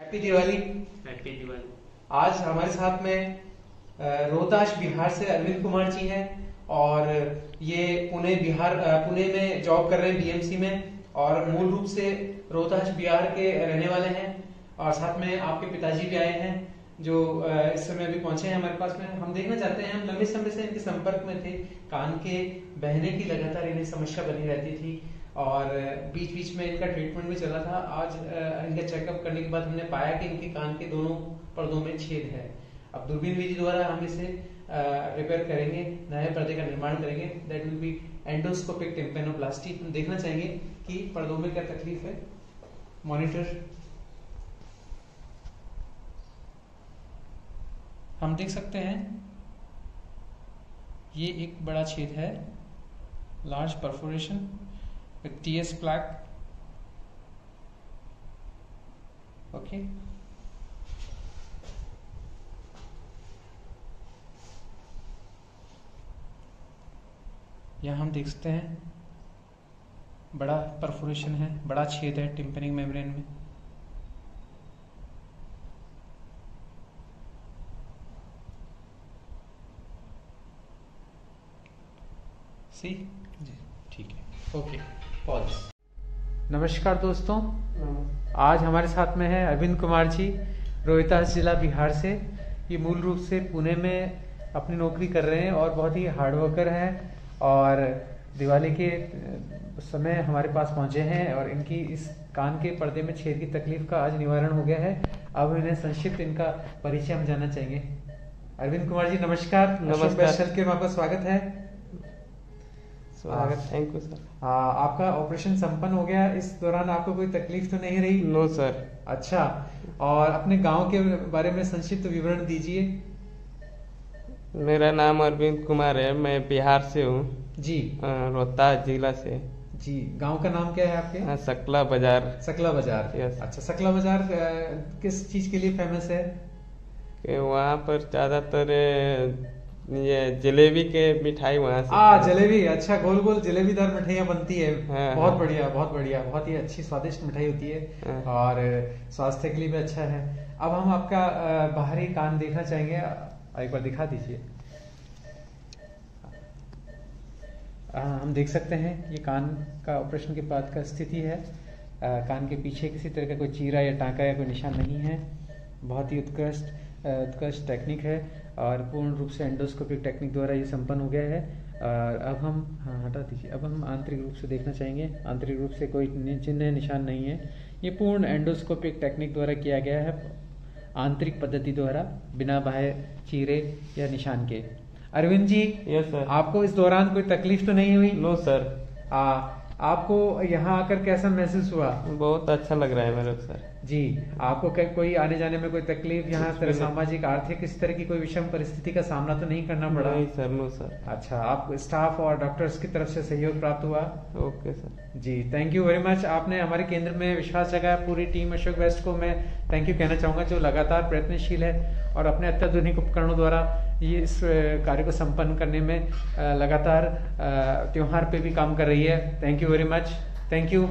Happy Diwali happy Diwali आज हमारे साथ में रोहताश बिहार से अरविंद कुमार जी हैं और ये पुणे बिहार पुणे में जॉब कर रहे हैं बीएमसी में और मूल रूप से रोहताश बिहार के रहने वाले हैं और साथ में आपके पिताजी भी आए हैं। जो इस समय अभी पहुँचे हैं हमारे पास में। हम देखना चाहते हैं, हम लंबे समय से इनके संपर्क में थे। कान के बहने की लगातार इन्हें समस्या बनी रहती थी और बीच बीच में इनका ट्रीटमेंट भी चला था। आज इनका चेकअप करने के बाद हमने पाया कि इनके कान के दोनों पर्दों में छेद है। अब दूरबीन विधि द्वारा हम इसे रिपेयर करेंगे, नए पर्दे का निर्माण करेंगे। That will be endoscopic tympanoplasty हम देखना चाहेंगे कि पर्दों में क्या तकलीफ़ है। मॉनिटर हम देख सकते हैं, ये एक बड़ा छेद है large perforation with TS plaque okay यहाँ हम देख सकते हैं, बड़ा परफोरेशन है, बड़ा छेद है टिम्पनिंग मेम्ब्रेन में। सी? जी। ठीक है। Okay pause. नमस्कार दोस्तों। आज हमारे साथ में है अरविंद कुमार जी रोहतास जिला बिहार से। ये मूल रूप से पुणे में अपनी नौकरी कर रहे हैं और बहुत ही हार्ड वर्कर हैं और दिवाली के समय हमारे पास पहुँचे हैं और इनकी इस कान के पर्दे में छेद की तकलीफ़ का आज निवारण हो गया है। अब इन्हें संक्षिप्त इनका परिचय हम जानना चाहेंगे। अरविंद कुमार जी नमस्कार। नमस्कार। के में आपका स्वागत है। स्वागत थैंक यू सर आपका ऑपरेशन संपन्न हो गया। इस दौरान आपको कोई तकलीफ़ तो नहीं रही? नो सर अच्छा और अपने गाँव के बारे में संक्षिप्त विवरण दीजिए। मेरा नाम अरविंद कुमार है। मैं बिहार से हूँ। जी। रोहतास जिला से। जी गाँव का नाम क्या है आपके? अ, सकला बाज़ार। सकला बाज़ार. अच्छा सकला बाज़ार किस चीज़ के लिए फ़ेमस है? के वहाँ पर ज़्यादातर ये जलेबी के मिठाई वहाँ से। आ जलेबी अच्छा गोल गोल जलेबीदार मिठाइयाँ बनती है। हाँ, बहुत हाँ। बढ़िया बहुत बढ़िया बहुत ही अच्छी स्वादिष्ट मिठाई होती है। हाँ। और स्वास्थ्य के लिए भी अच्छा है। अब हम आपका बाहरी कान देखना चाहेंगे। एक बार दिखा दीजिए। हम देख सकते हैं ये कान का ऑपरेशन के बाद का स्थिति है। अ, कान के पीछे किसी तरह का कोई चीरा या टांका या कोई निशान नहीं है। बहुत ही उत्कृष्ट उत्कृष्ट टेक्निक है। और पूर्ण रूप से एंडोस्कोपिक टेक्निक द्वारा ये संपन्न हो गया है। और अब हम हाँ हटा दीजिए। अब हम आंतरिक रूप से देखना चाहेंगे। आंतरिक रूप से कोई चिन्ह निशान नहीं है। ये पूर्ण एंडोस्कोपिक टेक्निक द्वारा किया गया है आंतरिक पद्धति द्वारा बिना बाह्य चीरे या निशान के। अरविंद जी यस सर आपको इस दौरान कोई तकलीफ़ तो नहीं हुई? नो सर आ, आपको यहाँ आकर कैसा महसूस हुआ? बहुत अच्छा लग रहा है मेरे को सर। जी आपको कहीं कोई आने जाने में कोई तकलीफ़ यहाँ। सामाजिक आर्थिक इस तरह की कोई विषम परिस्थिति का सामना तो नहीं करना पड़ा? नहीं सर नो सर। अच्छा आपको स्टाफ और डॉक्टर्स की तरफ़ से सहयोग प्राप्त हुआ? Okay sir. Ji thank you very much आपने हमारे केंद्र में विश्वास जगाया पूरी टीम अशोक वेस्ट को मैं थैंक यू कहना चाहूँगा जो लगातार प्रयत्नशील है और अपने अत्याधुनिक उपकरणों द्वारा ये इस कार्य को संपन्न करने में लगातार त्यौहार पे भी काम कर रही है। Thank you very much thank you